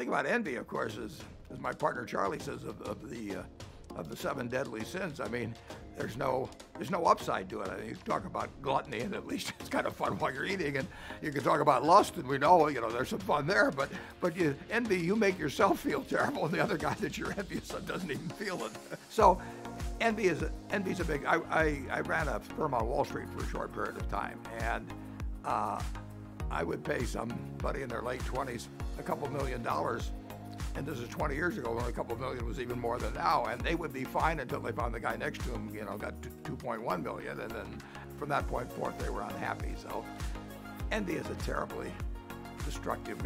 thing about envy, of course, is, as my partner Charlie says, of, of the uh, of the seven deadly sins. I mean, there's no there's no upside to it. I mean, you talk about gluttony, and at least it's kind of fun while you're eating, and you can talk about lust, and we know you know there's some fun there. But but you envy, you make yourself feel terrible, and the other guy that you're envious of doesn't even feel it. So envy is a, envy's a big. I, I I ran a firm on Wall Street for a short period of time, and. Uh, I would pay somebody in their late 20s a couple million dollars. And this is 20 years ago when a couple million was even more than now. And they would be fine until they found the guy next to him you know got 2.1 million. And then from that point forth they were unhappy. So envy is a terribly destructive